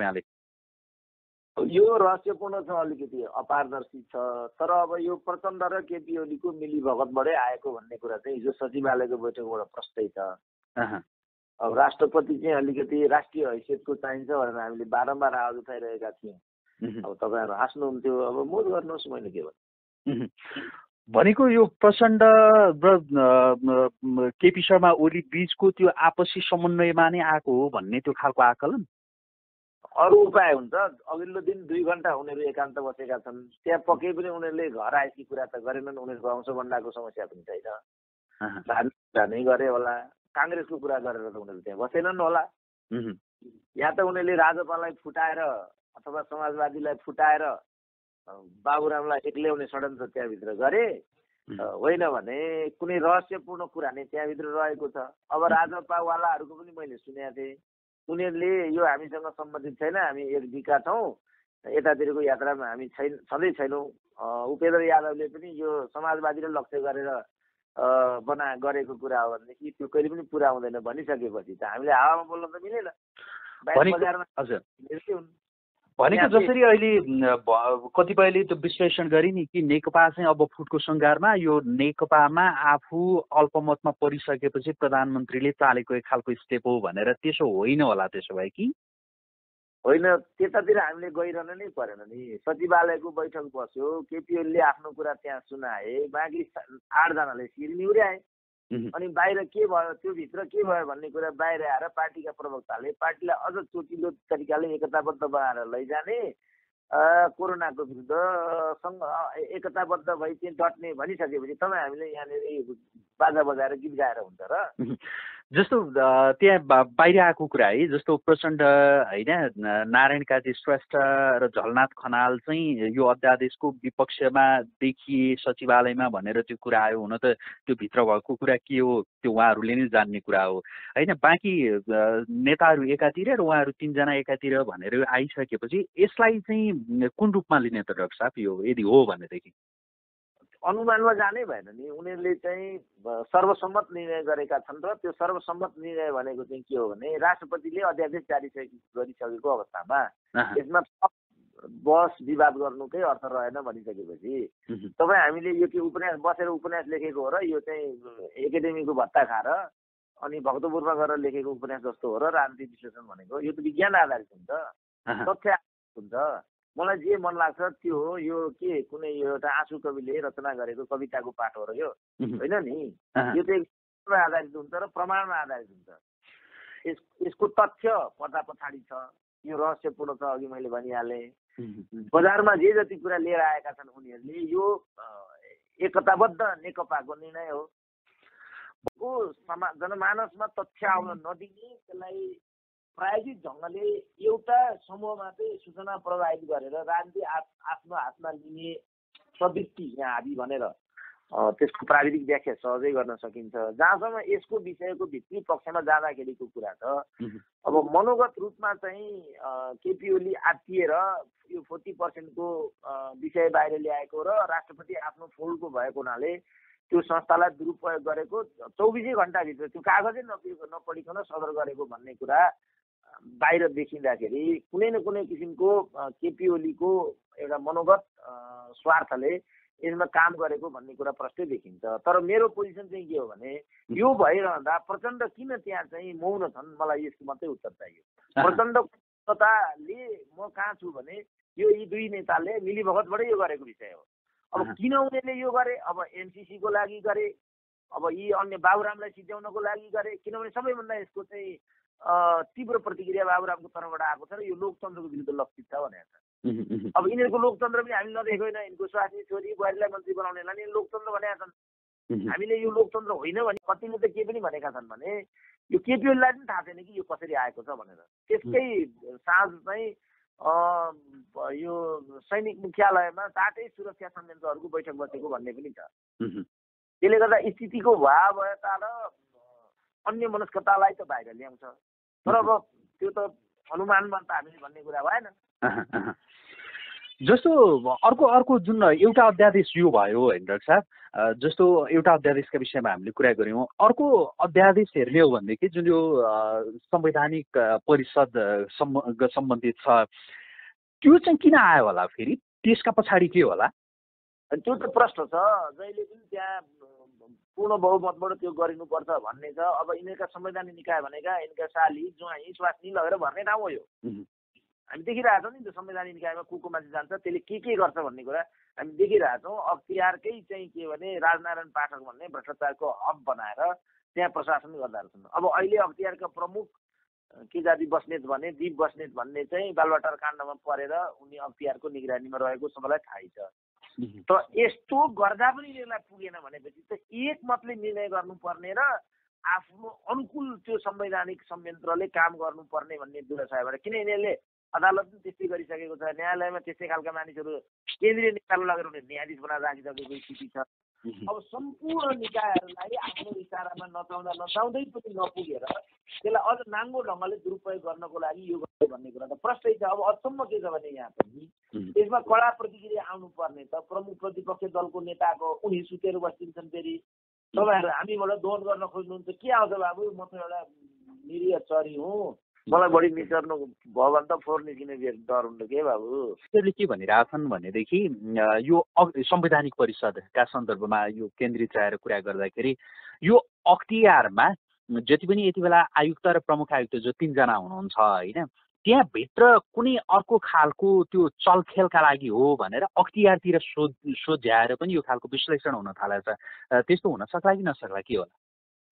यहाँले यो रहस्यपूर्ण छ अलिकति अपारदर्शी छ। तर अब यो प्रचण्ड र केपी ओलीको मिलीभगतबाटै आएको भन्ने कुरा चाहिँ हिजो सचिवालयको बैठकबाट प्रष्टै छ। अब राष्ट्रपति चाहिँ अलिकति राष्ट्रिय हैसियतको चाहिन्छ भनेर हामीले बारम्बार आवाज उठाइरहेका थियौँ। अब तपाईँहरू हाँस्नुहुन्थ्यो। अब मोद गर्नुहोस् मैले के भन्नु भनेको यो प्रचण्ड र केपी शर्मा ओली बिचको त्यो आपसी समन्वयमा नै आएको हो भन्ने त्यो खालको आकलन? अरू उपाय हुन्छ। अघिल्लो दिन दुई घन्टा उनीहरू एकान्त बसेका छन्। त्यहाँ पक्कै पनि उनीहरूले घर आएकी कुरा त गरेनन्। उनीहरूको अंशभण्डाको समस्या पनि छैन। कुरा नै गरे होला। काङ्ग्रेसको कुरा गरेर त उनीहरू त्यहाँ बसेनन् होला। या त उनीहरूले राजपालाई फुटाएर अथवा समाजवादीलाई फुटाएर बाबुरामलाई एक्ल्याउने षड्यन्त्र त्यहाँभित्र गरे होइन भने कुनै रहस्यपूर्ण कुरा नै त्यहाँभित्र रहेको छ। अब राजपावालाहरूको पनि मैले सुनेको थिएँ। उनीहरूले यो हामीसँग सम्बन्धित छैन हामी एक दिका छौँ। यतातिरको यात्रामा हामी छैन छँदै छैनौँ। उपेन्द्र यादवले पनि यो समाजवादीलाई लक्ष्य गरेर बना गरेको कुरा हो भनेदेखि त्यो कहिले पनि पुरा हुँदैन भनिसकेपछि त हामीले हावामा बोल्न त मिलेन। बजारमा हजुर। भनेको जसरी अहिले कतिपयले त्यो विश्लेषण गरे नि कि नेकपा चाहिँ अब फुटको सङ्घारमा यो नेकपामा आफू अल्पमतमा परिसकेपछि प्रधानमन्त्रीले चालेको एक खालको स्टेप हो भनेर त्यसो होइन होला त्यसो भए कि? होइन त्यतातिर हामीले गइरहन नै परेन नि। सचिवालयको बैठक बस्यो केपी ओलीले आफ्नो कुरा त्यहाँ सुनाए बाँकी आठजनाले शिर निहुर्याए अनि बाहिर के भयो त्यो भित्र के भयो भन्ने कुरा बाहिर आएर पार्टीका प्रवक्ताले पार्टीलाई अझ चोटिलो तरिकाले एकताबद्ध बनाएर लैजाने कोरोनाको विरुद्ध सँग एकताबद्ध भई चाहिँ डट्ने भनिसकेपछि तपाईँ हामीले यहाँनिर बाजा बजाएर गीत गाएर हुन्छ र। जस्तो त्यहाँ बाहिर आएको कुरा है जस्तो प्रचण्ड होइन नारायण काजी श्रेष्ठ र झलनाथ खनाल चाहिँ यो अध्यादेशको विपक्षमा देखिए सचिवालयमा भनेर त्यो कुरा आयो हुन त त्यो भित्र भएको कुरा के हो त्यो उहाँहरूले नै जान्ने कुरा हो। होइन बाँकी नेताहरू एकातिर र उहाँहरू तिनजना एकातिर भनेर आइसकेपछि यसलाई चाहिँ कुन रूपमा लिने त डाक्टर साहब यो यदि हो भनेदेखि? अनुमानमा जानै भएन नि। उनीहरूले चाहिँ सर्वसम्मत निर्णय गरेका छन् र त्यो सर्वसम्मत निर्णय भनेको चाहिँ के हो भने राष्ट्रपतिले अध्यादेश जारी गरिसकेको अवस्थामा यसमा बस विवाद गर्नुकै अर्थ रहेन भनिसकेपछि तपाईँ हामीले यो के उपन्यास बसेर उपन्यास लेखेको हो र यो चाहिँ एकाडेमीको भत्ता खाएर अनि भक्तपुरमा गएर लेखेको उपन्यास जस्तो हो र राजनीतिक विश्लेषण भनेको यो त विज्ञान आधारित हुन्छ। तथ्य हुन्छ। मलाई जे मन लाग्छ त्यो हो यो के कुनै यो एउटा आँसु कविले रचना गरेको कविताको पाठ हो र यो। होइन नि? यो चाहिँ आधारित हुन्छ र प्रमाणमा आधारित हुन्छ। यस यसको तथ्य पर्दा पछाडि छ यो रहस्यपूर्ण छ अघि मैले भनिहालेँ। बजारमा जे जति कुरा लिएर आएका छन् उनीहरूले यो एकताबद्ध नेकपाको निर्णय हो। जनमानसमा तथ्य आउन नदिने त्यसलाई प्रायोगिक ढङ्गले एउटा समूहमा चाहिँ सूचना प्रवाहित गरेर राजनीति आफ्नो हातमा लिने प्रवृत्ति यहाँ हाबी भनेर त्यसको प्राविधिक व्याख्या सहजै गर्न सकिन्छ। जहाँसम्म यसको विषयको भित्री पक्षमा जाँदाखेरिको कुरा छ अब मनोगत रूपमा चाहिँ केपी ओली आत्तिएर यो फोर्टी पर्सेन्टको विषय बाहिर ल्याएको र राष्ट्रपति आफ्नो फोल्डको भएको हुनाले त्यो संस्थालाई दुरुपयोग गरेको चौबिसै घन्टाभित्र त्यो कागजै नपढिकन सदर गरेको भन्ने कुरा बाहिर देखिँदाखेरि कुनै न कुनै किसिमको केपी ओलीको एउटा मनोगत स्वार्थले यसमा काम गरेको भन्ने कुरा प्रष्टै देखिन्छ। तर मेरो पोजिसन चाहिँ के हो भने यो भइरहँदा प्रचण्ड किन त्यहाँ चाहिँ मौन छन् मलाई यसको मात्रै उत्तर चाहियो। प्रचण्डताले म कहाँ छु भने यो यी दुई नेताले मिलीभगतबाटै यो गरेको विषय हो। अब किन उनीहरूले यो गरे? अब एनसिसीको लागि गरे अब यी अन्य बाबुरामलाई सिद्ध्याउनको लागि गरे किनभने सबैभन्दा यसको चाहिँ तीव्र प्रतिक्रिया बाबुरामको तर्फबाट आएको छ र यो लोकतन्त्रको विरुद्ध लक्षित छ भनेर अब यिनीहरूको लोकतन्त्र पनि हामीले नदेखेको होइन यिनको स्वास्नी छोरी बुहारीलाई मन्त्री बनाउनेलाई नि लोकतन्त्र भनेका छन्। हामीले यो लोकतन्त्र होइन भने कतिले त के पनि भनेका छन् भने यो केपिओलीलाई पनि थाहा छैन कि यो कसरी आएको छ भनेर। त्यसकै साँझ चाहिँ यो सैनिक मुख्यालयमा चाँटै सुरक्षा संयन्त्रहरूको बैठक बसेको भन्ने पनि छ। त्यसले गर्दा स्थितिको भयावहता र अन्य मनस्कतालाई त बाहिर ल्याउँछ। तर अब त्यो त अनुमानमा त हामीले भन्ने कुरा भएन जस्तो अर्को अर्को जुन एउटा अध्यादेश यो भयो होइन डाक्टर साहब जस्तो एउटा अध्यादेशका विषयमा हामीले कुरा गऱ्यौँ अर्को अध्यादेश हेर्ने हो भनेदेखि जुन यो संवैधानिक परिषद सम्बन्धित छ त्यो चाहिँ किन आयो होला फेरि? त्यसका पछाडि के होला? त्यो त प्रश्न छ। जहिले पनि त्यहाँ पूर्ण बहुमतबाट त्यो गरिनुपर्छ भन्ने छ। अब यिनीहरूका संवैधानिक निकाय भनेका यिनका साली ज्वाइँ स्वास्नी लगेर भर्ने ठाउँ हो यो। हामी देखिरहेछौँ नि त्यो संवैधानिक निकायमा को को मान्छे जान्छ त्यसले के के गर्छ भन्ने कुरा हामी देखिरहेछौँ अख्तियारकै चाहिँ के भने राजनारायण पाठक भन्ने भ्रष्टाचारको हब बनाएर त्यहाँ प्रशासन गर्दा रहेछन् अब अहिले अख्तियारका प्रमुख के जाति बस्नेत भने दिप बस्नेत भन्ने चाहिँ बालवाटार काण्डमा परेर उनी अख्तियारको निगरानीमा रहेको सबैलाई थाहै छ। त यस्तो गर्दा पनि यिनीहरूलाई पुगेन भनेपछि त एक मतले निर्णय गर्नुपर्ने र आफ्नो अनुकूल त्यो संवैधानिक संयन्त्रले काम गर्नुपर्ने भन्ने दुराशयबाट किन यिनीहरूले अदालत पनि त्यस्तै गरिसकेको छ? न्यायालयमा त्यस्तै खालका मानिसहरू केन्द्रीय निकायमा लगेर उनीहरू न्यायाधीश बनाएर राखिसकेको स्थिति छ। अब सम्पूर्ण निकायहरूलाई आफ्नो इसारामा नचाउँदा नचाउँदै पनि नपुगेर त्यसलाई अझ नाङ्गो ढङ्गले दुरुपयोग गर्नको लागि यो गर्यो भन्ने कुरा त प्रष्टै छ। अब अचम्म के छ भने यहाँ पनि त्यसमा कडा आउनुपर्ने त प्रमुख प्रतिपक्ष दलको नेताको उनी सुतेर बस्दिन्छन् फेरि। तपाईँहरू हामीबाट दोहन गर्न खोज्नुहुन्छ के आउँछ बाबु? म त एउटा निरीह चरी हुँ। मलाई बढी निचर्नु भयो भने त फोहोर निस्किने डर हुन्छ के बाबु? त्यसले के भनिरहेछन् भनेदेखि यो संवैधानिक परिषदका सन्दर्भमा यो केन्द्रित रहेर कुरा गर्दाखेरि यो अख्तियारमा जति पनि यति बेला आयुक्त र प्रमुख आयुक्त जो तिनजना हुनुहुन्छ होइन त्यहाँभित्र कुनै अर्को खालको त्यो चलखेलका लागि हो भनेर अख्तियारतिर सोध सोझ्याएर पनि यो खालको विश्लेषण हुन थालेछ। त्यस्तो हुन सक्ला कि नसक्ला के होला?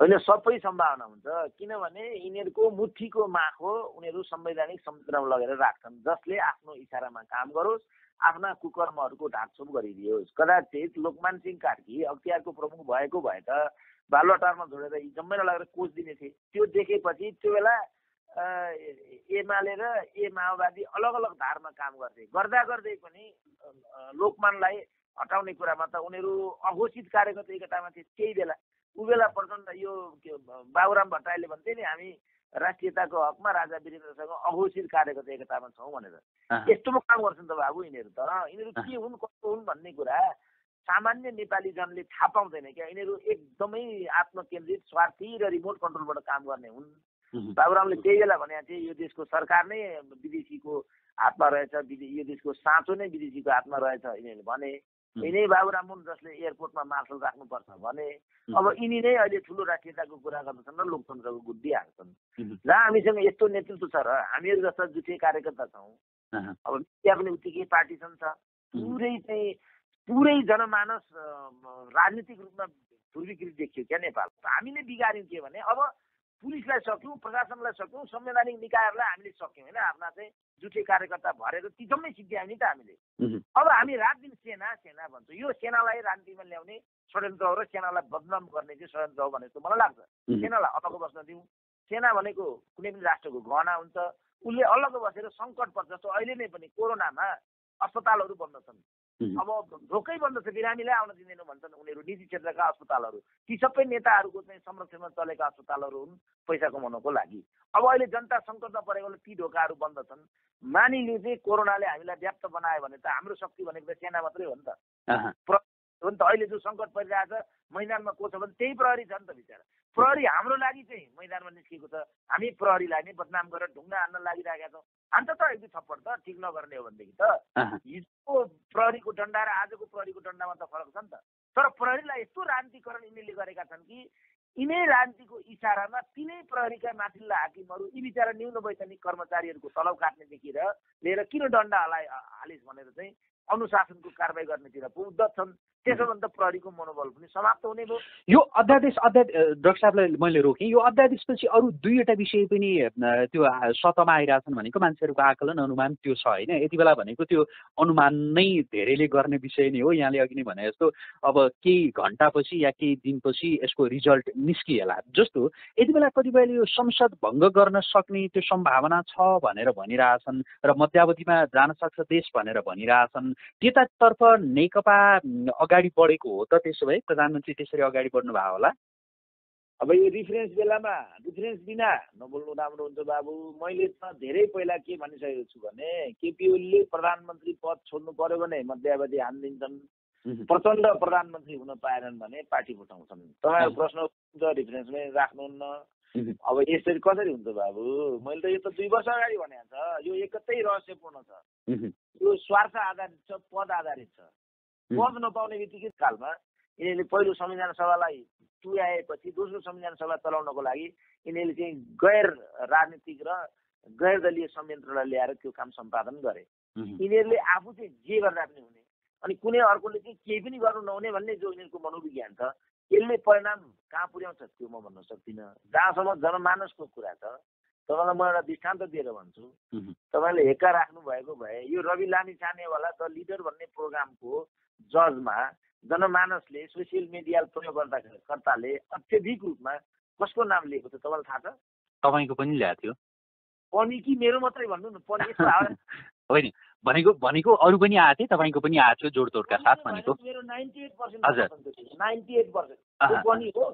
होइन सबै सम्भावना हुन्छ। किनभने यिनीहरूको मुठीको माखो उनीहरू संवैधानिक समुद्रमा लगेर राख्छन्। जसले आफ्नो इसारामा काम गरोस् आफ्ना कुकर्महरूको ढाकछोप गरिदियोस्। कदाचित लोकमान सिंह कार्की अख्तियारको प्रमुख भएको भए त बालुवाटारमा जोडेर जम्मै लगेर कोच दिने थिए त्यो देखेपछि त्यो बेला एमाले र ए माओवादी अलग अलग धारमा काम गर्थे। गर्दा गर्दै पनि लोकमानलाई हटाउने कुरामा त उनीहरू अघोषित कार्यकर्ता एकतामा थिए त्यही बेला। ऊ बेला प्रचण्ड यो के बाबुराम भट्टराईले भन्थे नि हामी राष्ट्रियताको हकमा राजा वीरेन्द्रसँग अघोषित कार्यकर्ता एकतामा छौँ भनेर। यस्तो पो काम गर्छन् त बाबु यिनीहरू त। यिनीहरू के हुन् कस्तो हुन् भन्ने कुरा सामान्य नेपाली जनले थाहा पाउँदैन क्या। यिनीहरू एकदमै आत्मकेन्द्रित स्वार्थी र रिमोट कन्ट्रोलबाट काम गर्ने हुन्। बाबुरामले त्यही बेला भनेको थिए यो देशको सरकार नै विदेशीको हातमा रहेछ यो देशको साँचो नै विदेशीको हातमा रहेछ यिनीहरूले भने। यिनै बाबुराम हुन् जसले एयरपोर्टमा मार्सल राख्नुपर्छ भने। अब यिनी नै अहिले ठुलो राष्ट्रियताको कुरा गर्दछन् र लोकतन्त्रको गुड्डी हाल्छन् जहाँ हामीसँग यस्तो नेतृत्व छ र हामीहरू जस्ता जुठे कार्यकर्ता छौँ अब त्यहाँ पनि उत्तिकै पार्टिसन छ। पुरै चाहिँ पुरै जनमानस राजनीतिक रूपमा ध्रुवीकृत देखियो क्या नेपाल हामीले बिगार्यौँ के भने अब पुलिसलाई सक्यौँ प्रशासनलाई सक्यौँ संवैधानिक निकायहरूलाई हामीले सक्यौँ होइन? आफ्ना चाहिँ जुठे कार्यकर्ता भरेर ती जम्मै सिद्ध्यायो नि त हामीले। अब हामी रात दिन सेना सेना भन्छौँ। यो सेनालाई राजनीतिमा ल्याउने षड्यन्त्र हो र सेनालाई बदनाम गर्ने चाहिँ षड्यन्त्र हो भनेर मलाई लाग्छ। सेनालाई अलग बस्न दिउँ। सेना भनेको कुनै पनि राष्ट्रको गहना हुन्छ। उसले अलग बसेर सङ्कट पर्छ जस्तो अहिले नै पनि कोरोनामा अस्पतालहरू बन्द छन्। अब ढोकै बन्द छ बिरामीलाई आउन दिँदैनौँ भन्छन् उनीहरू निजी क्षेत्रका अस्पतालहरू। ती सबै नेताहरूको चाहिँ संरक्षणमा चलेका अस्पतालहरू हुन् पैसा कमाउनको लागि। अब अहिले जनता सङ्कटमा परेकोले ती ढोकाहरू बन्द छन्। मानिलिउँ चाहिँ कोरोनाले हामीलाई व्याप्त बनायो भने त हाम्रो शक्ति भनेको त सेना मात्रै हो नि त। हो नि त। अहिले जो सङ्कट परिरहेको छ मैदानमा को छ भने त्यही प्रहरी छ नि त बिचरा। प्रहरी हाम्रो लागि चाहिँ मैदानमा निस्किएको छ। हामी प्रहरीलाई नै बदनाम गरेर ढुङ्गा हान्न लागिरहेका छौँ। अन्त त एक दुई थप्पड त ठिक नगर्ने हो भनेदेखि त हिजोको प्रहरीको डन्डा र आजको प्रहरीको डन्डामा त फरक छ नि त। तर प्रहरीलाई यस्तो राजनीतिकरण यिनीहरूले गरेका छन् कि यिनै राजनीतिको इसारामा तिनै प्रहरीका माथिल्ला हाकिमहरू यी बिचरा न्यून वैधानिक कर्मचारीहरूको तलब काट्नेदेखि लिएर किन डन्डा हलाइ हालिस् भनेर चाहिँ अनुशासनको कारवाही गर्नेतिर छन् त्यसो भने त प्रहरीको मनोबल पनि समाप्त हुने भयो। यो अध्यादेश अध्यादेश डाक्टर साहबलाई मैले रोकेँ। यो अध्यादेशपछि अरू दुईवटा विषय पनि त्यो सतहमा आइरहेछन् भनेको मान्छेहरूको आकलन अनुमान त्यो छ होइन? यति बेला भनेको त्यो अनुमान नै धेरैले गर्ने विषय नै हो यहाँले अघि नै भने जस्तो अब केही घन्टापछि या केही दिनपछि यसको रिजल्ट निस्किएला। जस्तो यति बेला कतिपयले यो संसद भङ्ग गर्न सक्ने त्यो सम्भावना छ भनेर भनिरहेछन् र मध्यावधिमा जान सक्छ देश भनेर भनिरहेछन्। त्यतातर्फ नेकपा अगाडि बढेको हो त त्यसो भए? प्रधानमन्त्री त्यसरी अगाडि बढ्नु भयो होला। अब यो रिफरेन्स बेलामा रिफरेन्स बिना नबोल्नु राम्रो हुन्छ बाबु। मैले त धेरै पहिला के भनिसकेको छु भने केपी ओलीले प्रधानमन्त्री पद छोड्नु पर्यो भने मध्यावधि हानिदिन्छन्। प्रचण्ड प्रधानमन्त्री हुन पाएनन् भने पार्टी फुटाउँछन् तपाईँहरू प्रश्न रिफरेन्समै राख्नुहुन्न। अब यसरी कसरी हुन्छ बाबु? मैले त यो त दुई वर्ष अगाडि भनेको छ। यो एकतै रहस्यपूर्ण छ। यो स्वार्थ आधारित छ पद आधारित छ। पद नपाउने बित्तिकै कालमा यिनीहरूले पहिलो संविधान सभालाई टुयाएपछि दोस्रो संविधान सभा चलाउनको लागि यिनीहरूले चाहिँ गैर राजनीतिक र गैर दलीय संयन्त्रलाई ल्याएर त्यो काम सम्पादन गरे। यिनीहरूले आफू चाहिँ जे गर्दा पनि हुने। अनि कुनै अर्कोले चाहिँ केही पनि गर्नु नहुने भन्ने जो यिनीहरूको मनोविज्ञान छ यसले परिणाम कहाँ पुर्याउँछ त्यो म भन्न सक्दिनँ। जहाँसम्म जनमानसको कुरा छ। तपाईँलाई म एउटा दृष्टान्त दिएर भन्छु। तपाईँले हेक्का राख्नु भएको भए यो रवि लामी छानेवाला द लिडर भन्ने प्रोग्रामको जजमा जनमानसले सोसियल मिडिया प्रयोग गर्दाकर्ताले अत्यधिक रूपमा कसको नाम लिएको छ तपाईँलाई थाहा छ? तपाईँको पनि ल्याएको थियो। पनि कि मेरो मात्रै भन्नु न पनि होइन। भनेको भनेको अरू पनि आएको थियो तपाईँको पनि आएको थियो जोडतोडका साथ भनेको। मेरो ninety eight percent ninety eight percent. पनि हो।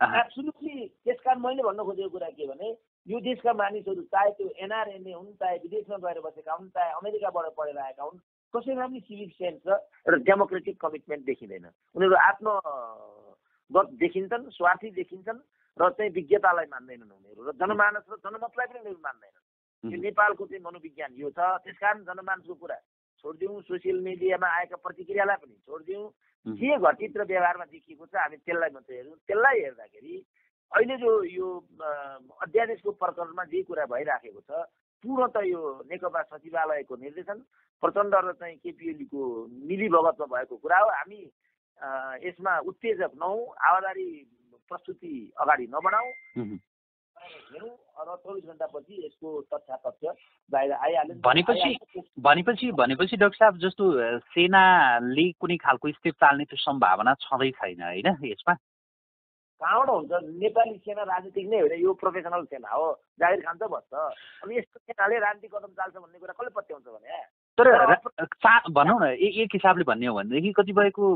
एब्सोल्युटली त्यस कारण मैले भन्न खोजेको कुरा के भने यो देशका मानिसहरू चाहे त्यो एनआरएनए हुन् चाहे विदेशमा गएर बसेका हुन् चाहे अमेरिकाबाट पढेर आएका हुन् कसैमा पनि सिभिक सेन्स र एउटा डेमोक्रेटिक कमिटमेन्ट देखिँदैन। उनीहरू आत्मगत देखिन्छन् स्वार्थी देखिन्छन् र चाहिँ विज्ञतालाई मान्दैनन् उनीहरू र जनमानस र जनमतलाई पनि उनीहरू मान्दैनन्। यो नेपालको चाहिँ मनोविज्ञान यो छ। त्यस कारण जनमानसको कुरा छोडिदिउँ सोसियल मिडियामा आएका प्रतिक्रियालाई पनि छोडिदिउँ। के घटित र व्यवहारमा देखिएको छ हामी त्यसलाई मात्रै हेरौँ। त्यसलाई हेर्दाखेरि अहिले जो यो अध्यादेशको प्रकरणमा जे कुरा भइराखेको छ पूर्ण त यो नेकपा सचिवालयको निर्देशन प्रचण्ड र चाहिँ केपी ओलीको मिलीभगतमा भएको कुरा हो। हामी यसमा उत्तेजक नहौँ आवादारी प्रस्तुति अगाडि नबढाउँ। हेरौँ र चौबिस घन्टापछि यसको तथ्यातथ्य बाहिर आइहाल्यो। भनेपछि भनेपछि भनेपछि डाक्टर साहब जस्तो सेनाले कुनै खालको स्टेप चाल्ने त्यो सम्भावना छँदै छैन होइन? यसमा? कहाँबाट हुन्छ? नेपाली सेना राजनीतिक नै होइन यो प्रोफेसनल सेना हो। जागिर खान्छ बस्छ अनि यस्तो सेनाले राजनीतिक कदम चाल्छ भन्ने कुरा कसले पत्याउँछ भने? तर चा भनौँ न एक हिसाबले भन्ने हो भनेदेखि कतिपयको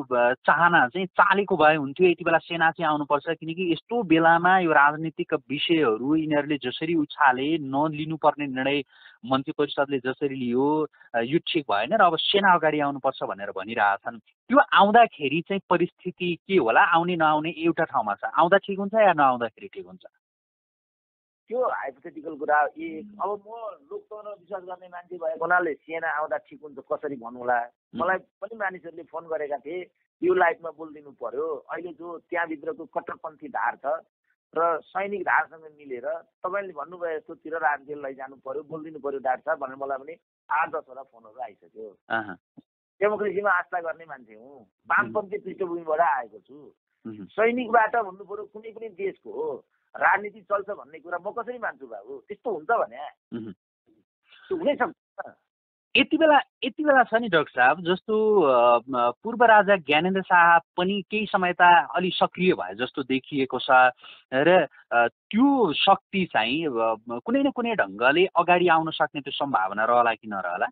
चाहना चाहिँ चालेको भए हुन्थ्यो यति बेला सेना चाहिँ आउनुपर्छ किनकि यस्तो बेलामा यो राजनीतिक विषयहरू यिनीहरूले जसरी उछाले नलिनुपर्ने निर्णय मन्त्री परिषदले जसरी लियो यो ठिक भएन र अब सेना अगाडि आउनुपर्छ भनेर भनिरहेछन्। त्यो आउँदाखेरि चाहिँ परिस्थिति के होला? आउने नआउने एउटा ठाउँमा छ। आउँदा ठिक हुन्छ या नआउँदाखेरि ठिक हुन्छ? त्यो हाइपोथेटिकल कुरा एक अब म लोकतन्त्र विश्वास गर्ने मान्छे भएको हुनाले सेना आउँदा ठिक हुन्छ कसरी भन्नुला? मलाई पनि मानिसहरूले फोन गरेका थिए यो लाइफमा बोलिदिनु पर्यो। अहिले जो त्यहाँभित्रको कट्टरपन्थी धार छ र सैनिक धारसँग मिलेर तपाईँले भन्नुभयो यस्तोतिर राज्य लैजानु पर्यो बोलिदिनु पर्यो डाक्टर साहब भनेर मलाई पनि आठ दसवटा फोनहरू आइसक्यो। डेमोक्रेसीमा आस्था गर्ने मान्छे हुँ। वामपन्थी पृष्ठभूमिबाट आएको छु। सैनिकबाट भन्नु पर्यो कुनै पनि देशको हो। राजनीति चल्छ भन्ने कुरा म कसरी मान्छु बाबु? त्यस्तो हुन्छ भने। हुनै सक्छ। यति बेला यति बेला छ नि डाक्टर साहब जस्तो पूर्व राजा ज्ञानेन्द्र शाह पनि केही समय त अलि सक्रिय भए जस्तो देखिएको छ र त्यो शक्ति चाहिँ कुनै न कुनै ढङ्गले अगाडि आउन सक्ने त्यो सम्भावना रहला कि नरहला?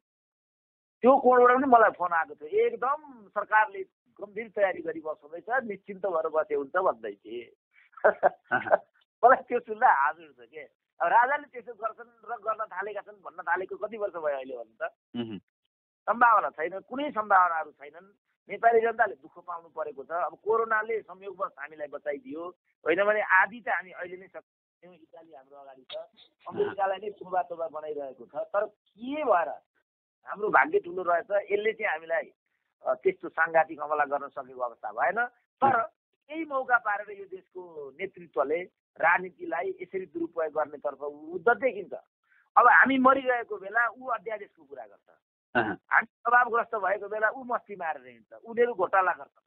त्यो कोणबाट पनि मलाई फोन आएको थियो। एकदम सरकारले गम्भीर तयारी गरी बस्दैछ निश्चिन्त भएर बसे हुन्छ भन्दै थिए मलाई त्यो सुन्दा हजुर छ के? अब राजाले त्यसो गर्छन् र गर्न थालेका छन् भन्न थालेको कति वर्ष भयो अहिले भन्नु त? सम्भावना छैन कुनै सम्भावनाहरू छैनन्। नेपाली जनताले दुःख पाउनु परेको छ। अब कोरोनाले संयोगवश हामीलाई बचाइदियो। होइन भने आधी त हामी अहिले नै सक्छौँ। इटाली हाम्रो अगाडि छ। अमेरिकालाई नै तोबा तोबा बनाइरहेको छ। तर के भएर हाम्रो भाग्य ठुलो रहेछ? यसले चाहिँ हामीलाई त्यस्तो साङ्घातिक हमला गर्न सकेको अवस्था भएन। तर केही मौका पारेर यो देशको नेतृत्वले राजनीतिलाई यसरी दुरुपयोग गर्नेतर्फ उद्ध देखिन्छ। अब हामी मरिरहेको बेला ऊ अध्यादेशको कुरा गर्छ। हामी प्रभावग्रस्त भएको बेला ऊ मस्ती मारेर हिँड्छ। उनीहरू घोटाला गर्छन्।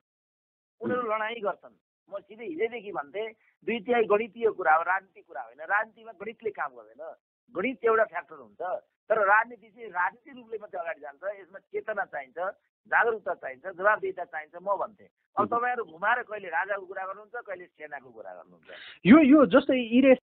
उनीहरू लडाइँ गर्छन्। म सिधै हिजैदेखि भन्थेँ दुई तिहाई गणितीय कुरा हो राजनीतिक कुरा होइन। राजनीतिमा गणितले काम गर्दैन। गणित एउटा फ्याक्टर हुन्छ। तर राजनीति चाहिँ राजनीतिक रूपले मात्रै अगाडि जान्छ यसमा चेतना चाहिन्छ जागरुकता चाहिन्छ जवाबदेता चाहिन्छ म भन्थेँ। अब तपाईँहरू घुमाएर कहिले राजाको कुरा गर्नुहुन्छ कहिले सेनाको कुरा गर्नुहुन्छ? यो यो जस्तै इरेस